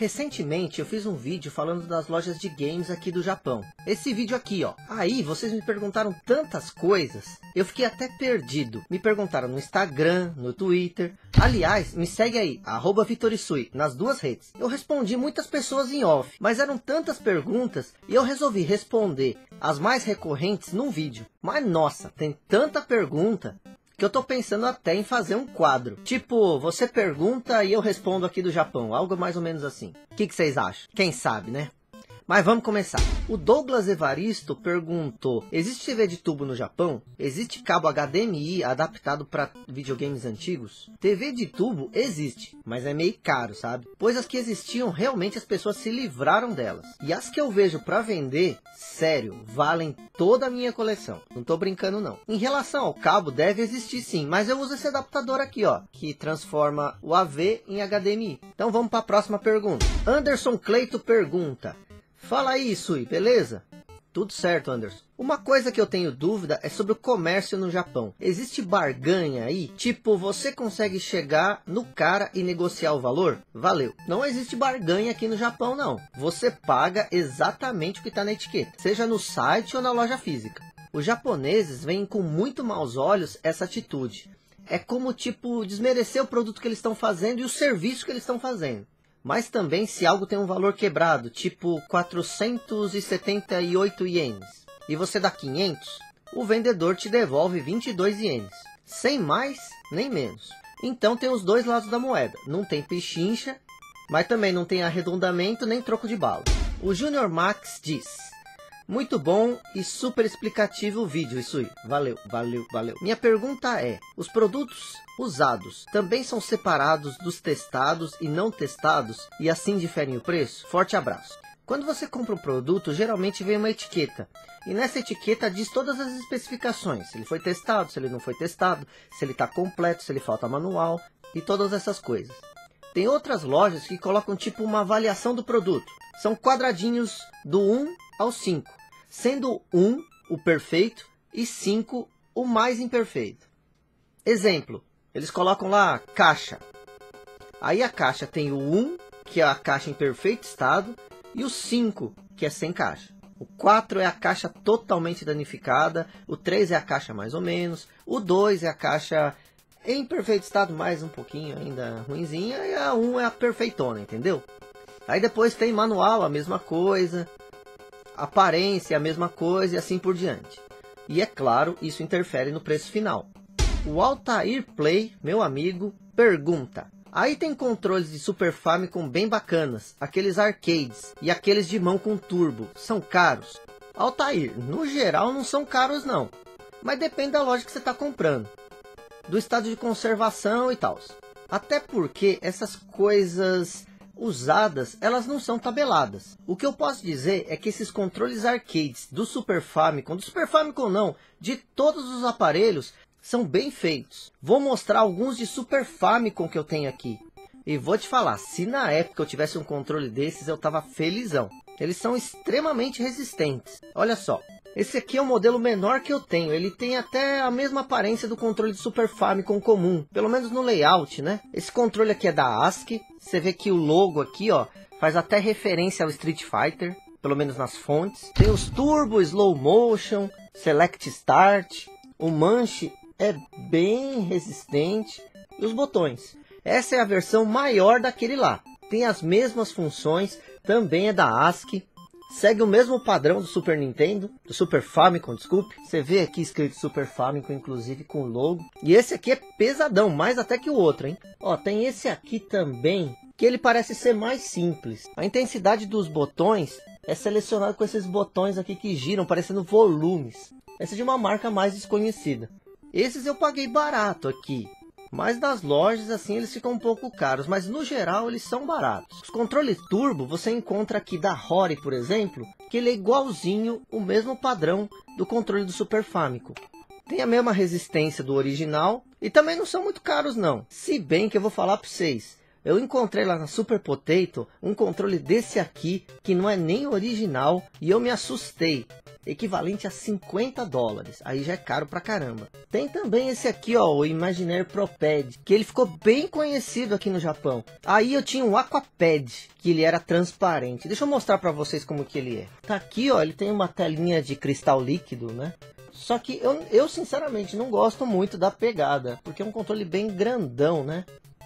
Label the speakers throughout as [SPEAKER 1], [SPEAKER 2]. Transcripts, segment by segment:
[SPEAKER 1] Recentemente eu fiz um vídeo falando das lojas de games aqui do Japão. Esse vídeo aqui, ó. Aí vocês me perguntaram tantas coisas, eu fiquei até perdido. Me perguntaram no Instagram, no Twitter. Aliás, me segue aí, arroba Vitorisui, nas duas redes. Eu respondi muitas pessoas em off, mas eram tantas perguntas e eu resolvi responder as mais recorrentes num vídeo. Mas nossa, tem tanta pergunta que eu tô pensando até em fazer um quadro. Tipo, você pergunta e eu respondo aqui do Japão, algo mais ou menos assim. O que, que vocês acham? Quem sabe, né? Mas vamos começar. O Douglas Evaristo perguntou: existe TV de tubo no Japão? Existe cabo HDMI adaptado para videogames antigos? TV de tubo existe, mas é meio caro, sabe? Pois as que existiam realmente as pessoas se livraram delas. E as que eu vejo para vender, sério, valem toda a minha coleção. Não tô brincando não. Em relação ao cabo, deve existir sim, mas eu uso esse adaptador aqui, ó, que transforma o AV em HDMI. Então vamos para a próxima pergunta. Anderson Cleito pergunta: Fala aí, Sui, beleza? Tudo certo, Anderson. Uma coisa que eu tenho dúvida é sobre o comércio no Japão. Existe barganha aí? Tipo, você consegue chegar no cara e negociar o valor? Valeu. Não existe barganha aqui no Japão, não. Você paga exatamente o que está na etiqueta, seja no site ou na loja física. Os japoneses veem com muito maus olhos essa atitude. É como, tipo, desmerecer o produto que eles estão fazendo e o serviço que eles estão fazendo mas também se algo tem um valor quebrado, tipo 478 ienes, e você dá 500, o vendedor te devolve 22 ienes, sem mais nem menos. Então tem os dois lados da moeda, não tem pechincha, mas também não tem arredondamento nem troco de bala. O Junior Max diz, muito bom e super explicativo o vídeo, isso aí. Valeu, valeu, valeu. Minha pergunta é, os produtos usados também são separados dos testados e não testados e assim diferem o preço? Forte abraço. Quando você compra um produto, geralmente vem uma etiqueta. E nessa etiqueta diz todas as especificações. Se ele foi testado, se ele não foi testado, se ele está completo, se ele falta manual e todas essas coisas. Tem outras lojas que colocam tipo uma avaliação do produto. São quadradinhos do 1 ao 5 sendo 1 o perfeito e 5 o mais imperfeito. Exemplo, eles colocam lá caixa. Aí a caixa tem o 1, que é a caixa em perfeito estado, e o 5, que é sem caixa. O 4 é a caixa totalmente danificada, o 3 é a caixa mais ou menos, o 2 é a caixa em perfeito estado, mais um pouquinho ainda ruinzinha, e a 1 é a perfeitona, entendeu? Aí depois tem manual, a mesma coisa, aparência, a mesma coisa e assim por diante. E é claro, isso interfere no preço final. O Altair Play, meu amigo, pergunta: Aí tem controles de Super Famicom bem bacanas, aqueles arcades e aqueles de mão com turbo, são caros? Altair, no geral não são caros não, mas depende da loja que você está comprando, do estado de conservação e tal. Até porque essas coisas usadas, elas não são tabeladas. O que eu posso dizer é que esses controles arcades do Super Famicom, do Super Famicom não, de todos os aparelhos, são bem feitos. Vou mostrar alguns de Super Famicom que eu tenho aqui. E vou te falar, se na época eu tivesse um controle desses, eu tava felizão. Eles são extremamente resistentes. Olha só, esse aqui é o modelo menor que eu tenho. Ele tem até a mesma aparência do controle de Super Famicom comum. Pelo menos no layout, né? Esse controle aqui é da ASCII. Você vê que o logo aqui, ó, faz até referência ao Street Fighter. Pelo menos nas fontes. Tem os Turbo, Slow Motion, Select Start. O manche é bem resistente. E os botões. Essa é a versão maior daquele lá. Tem as mesmas funções. Também é da ASCII segue o mesmo padrão do Super Nintendo, do Super Famicom, desculpe. Você vê aqui escrito Super Famicom, inclusive com logo. E esse aqui é pesadão, mais até que o outro, hein? Ó, tem esse aqui também, que ele parece ser mais simples. A intensidade dos botões é selecionada com esses botões aqui que giram, parecendo volumes. Essa é de uma marca mais desconhecida. Esses eu paguei barato aqui. Mas nas lojas, assim, eles ficam um pouco caros, mas no geral eles são baratos. Os controles turbo você encontra aqui da Rory, por exemplo, que ele é igualzinho o mesmo padrão do controle do Super Famicom. Tem a mesma resistência do original e também não são muito caros não. Se bem que eu vou falar para vocês, Eu encontrei lá na Super Potato um controle desse aqui, que não é nem original, e eu me assustei. Equivalente a 50 dólares, aí já é caro pra caramba. Tem também esse aqui, ó, o Imagineer Pro Pad, que ele ficou bem conhecido aqui no Japão. Aí eu tinha o Aquapad, que ele era transparente. Deixa eu mostrar pra vocês como que ele é. Tá aqui, ó, ele tem uma telinha de cristal líquido, né? Só que eu, eu sinceramente não gosto muito da pegada, porque é um controle bem grandão, né?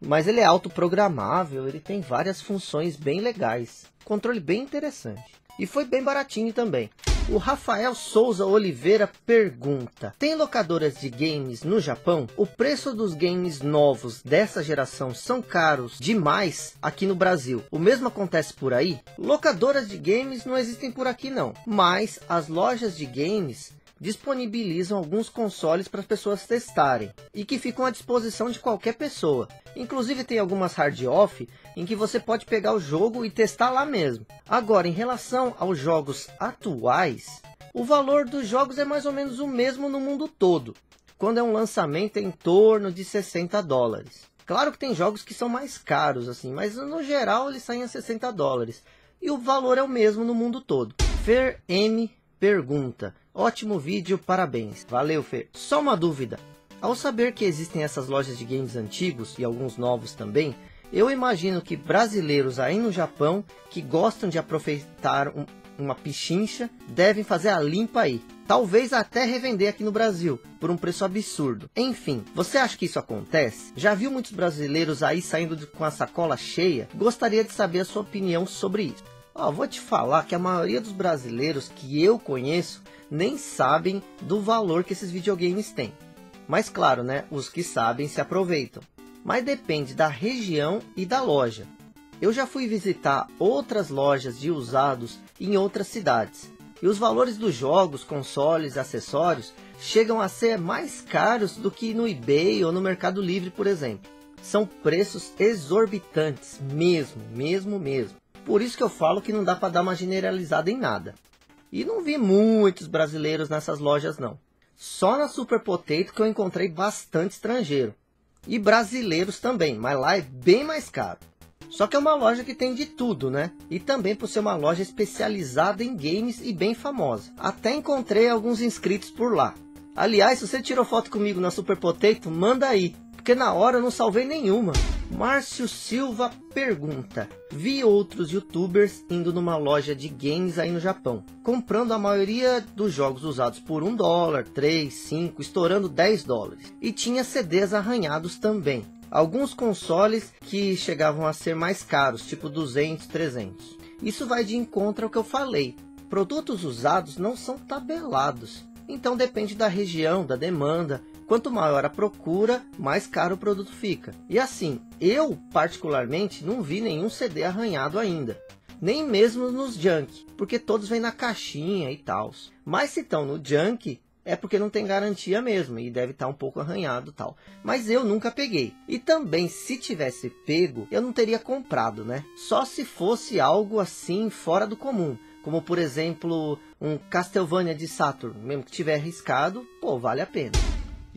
[SPEAKER 1] Mas ele é autoprogramável, ele tem várias funções bem legais. Controle bem interessante. E foi bem baratinho também. O Rafael Souza Oliveira pergunta: Tem locadoras de games no Japão? O preço dos games novos dessa geração são caros demais aqui no Brasil. O mesmo acontece por aí? Locadoras de games não existem por aqui não, mas as lojas de games disponibilizam alguns consoles para as pessoas testarem e que ficam à disposição de qualquer pessoa. Inclusive tem algumas hard off em que você pode pegar o jogo e testar lá mesmo. Agora, em relação aos jogos atuais, o valor dos jogos é mais ou menos o mesmo no mundo todo. Quando é um lançamento é em torno de 60 dólares. Claro que tem jogos que são mais caros assim, mas no geral eles saem a 60 dólares. E o valor é o mesmo no mundo todo. Fer M pergunta: Ótimo vídeo, parabéns. Valeu, Fer. Só uma dúvida. Ao saber que existem essas lojas de games antigos e alguns novos também, eu imagino que brasileiros aí no Japão que gostam de aproveitar um, uma pichincha devem fazer a limpa aí. Talvez até revender aqui no Brasil por um preço absurdo. Enfim, você acha que isso acontece? Já viu muitos brasileiros aí saindo de, com a sacola cheia? Gostaria de saber a sua opinião sobre isso. Ó, vou te falar que a maioria dos brasileiros que eu conheço nem sabem do valor que esses videogames têm. Mas claro, né, os que sabem se aproveitam. Mas depende da região e da loja. Eu já fui visitar outras lojas de usados em outras cidades. E os valores dos jogos, consoles e acessórios chegam a ser mais caros do que no eBay ou no Mercado Livre, por exemplo. São preços exorbitantes, mesmo, mesmo, mesmo. Por isso que eu falo que não dá para dar uma generalizada em nada. E não vi muitos brasileiros nessas lojas não. Só na Super Potato que eu encontrei bastante estrangeiro. E brasileiros também, mas lá é bem mais caro. Só que é uma loja que tem de tudo, né? E também por ser uma loja especializada em games e bem famosa. Até encontrei alguns inscritos por lá. Aliás, se você tirou foto comigo na Super Potato, manda aí, porque na hora eu não salvei nenhuma. Márcio Silva pergunta: Vi outros youtubers indo numa loja de games aí no Japão, comprando a maioria dos jogos usados por 1 dólar, 3, 5, estourando 10 dólares. E tinha CDs arranhados também. Alguns consoles que chegavam a ser mais caros, tipo 200, 300. Isso vai de encontro ao que eu falei. Produtos usados não são tabelados. Então depende da região, da demanda Quanto maior a procura, mais caro o produto fica. E assim, eu particularmente não vi nenhum CD arranhado ainda. Nem mesmo nos junk, porque todos vêm na caixinha e tal. Mas se estão no junk, é porque não tem garantia mesmo e deve estar um pouco arranhado tal. Mas eu nunca peguei. E também se tivesse pego, eu não teria comprado, né? Só se fosse algo assim fora do comum. Como por exemplo, um Castlevania de Saturn, mesmo que tiver arriscado, pô, vale a pena.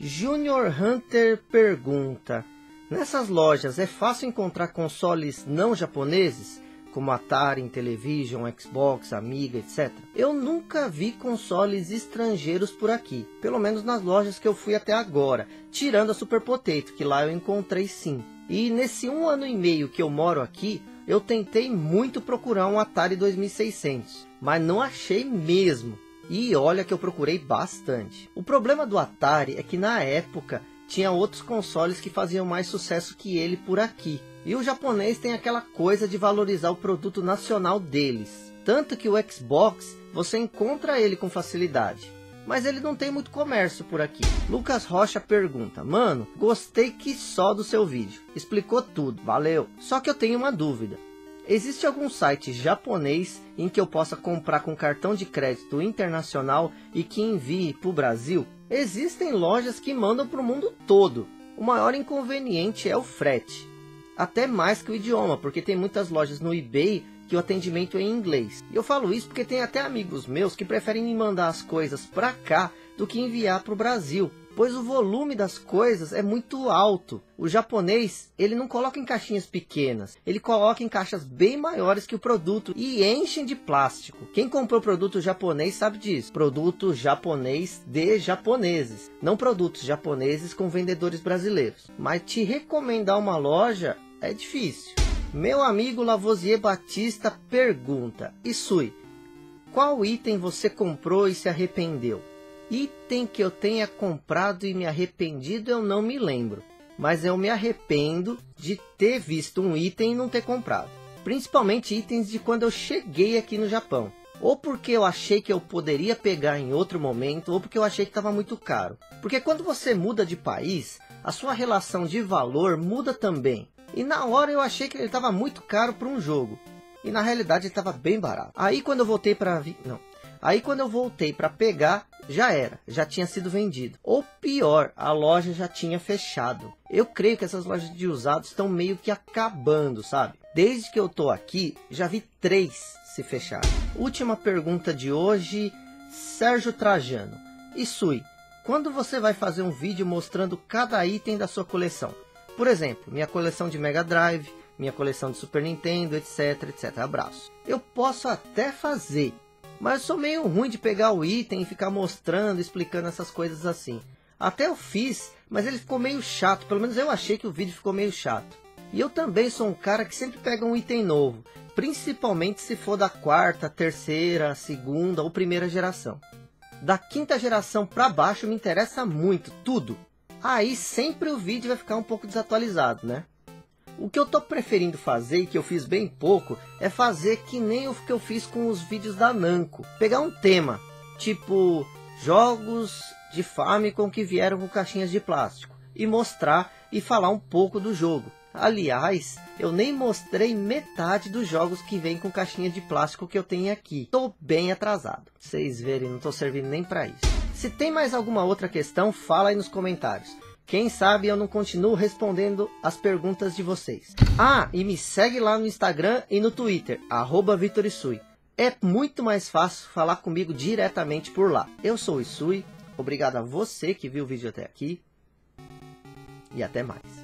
[SPEAKER 1] Junior Hunter pergunta: Nessas lojas é fácil encontrar consoles não japoneses, como Atari, Intellivision, Xbox, Amiga, etc. Eu nunca vi consoles estrangeiros por aqui, pelo menos nas lojas que eu fui até agora, tirando a Super Potato, que lá eu encontrei sim. E nesse um ano e meio que eu moro aqui, eu tentei muito procurar um Atari 2600, mas não achei mesmo. E olha que eu procurei bastante. O problema do Atari é que na época tinha outros consoles que faziam mais sucesso que ele por aqui. E o japonês tem aquela coisa de valorizar o produto nacional deles. Tanto que o Xbox, você encontra ele com facilidade. Mas ele não tem muito comércio por aqui. Lucas Rocha pergunta, mano, gostei que só do seu vídeo. Explicou tudo, valeu. Só que eu tenho uma dúvida. Existe algum site japonês em que eu possa comprar com cartão de crédito internacional e que envie para o Brasil? Existem lojas que mandam para o mundo todo. O maior inconveniente é o frete. Até mais que o idioma, porque tem muitas lojas no eBay que o atendimento é em inglês. E eu falo isso porque tem até amigos meus que preferem me mandar as coisas para cá do que enviar para o Brasil pois o volume das coisas é muito alto. O japonês, ele não coloca em caixinhas pequenas, ele coloca em caixas bem maiores que o produto e enchem de plástico. Quem comprou produto japonês sabe disso. Produto japonês de japoneses, não produtos japoneses com vendedores brasileiros. Mas te recomendar uma loja é difícil. Meu amigo Lavoisier Batista pergunta: Isui, qual item você comprou e se arrependeu? Item que eu tenha comprado e me arrependido eu não me lembro, mas eu me arrependo de ter visto um item e não ter comprado. Principalmente itens de quando eu cheguei aqui no Japão. Ou porque eu achei que eu poderia pegar em outro momento, ou porque eu achei que estava muito caro. Porque quando você muda de país, a sua relação de valor muda também. E na hora eu achei que ele estava muito caro para um jogo. E na realidade estava bem barato. Aí quando eu voltei para... Não. Aí quando eu voltei para pegar, já era, já tinha sido vendido. Ou pior, a loja já tinha fechado. Eu creio que essas lojas de usados estão meio que acabando, sabe? Desde que eu tô aqui, já vi três se fechar. Última pergunta de hoje, Sérgio Trajano. Isui, quando você vai fazer um vídeo mostrando cada item da sua coleção? Por exemplo, minha coleção de Mega Drive, minha coleção de Super Nintendo, etc, etc. Abraço. Eu posso até fazer, mas sou meio ruim de pegar o item e ficar mostrando, explicando essas coisas assim. Até eu fiz, mas ele ficou meio chato. Pelo menos eu achei que o vídeo ficou meio chato. E eu também sou um cara que sempre pega um item novo. Principalmente se for da quarta, terceira, segunda ou primeira geração. Da quinta geração para baixo me interessa muito, tudo. Aí sempre o vídeo vai ficar um pouco desatualizado, né? O que eu tô preferindo fazer, e que eu fiz bem pouco, é fazer que nem o que eu fiz com os vídeos da Namco. Pegar um tema, tipo jogos de Famicom que vieram com caixinhas de plástico, e mostrar e falar um pouco do jogo. Aliás, eu nem mostrei metade dos jogos que vem com caixinha de plástico que eu tenho aqui. Tô bem atrasado. Vocês verem, não tô servindo nem para isso. Se tem mais alguma outra questão, fala aí nos comentários. Quem sabe eu não continuo respondendo as perguntas de vocês. Ah, e me segue lá no Instagram e no Twitter, arroba. É muito mais fácil falar comigo diretamente por lá. Eu sou o Isui, obrigado a você que viu o vídeo até aqui e até mais.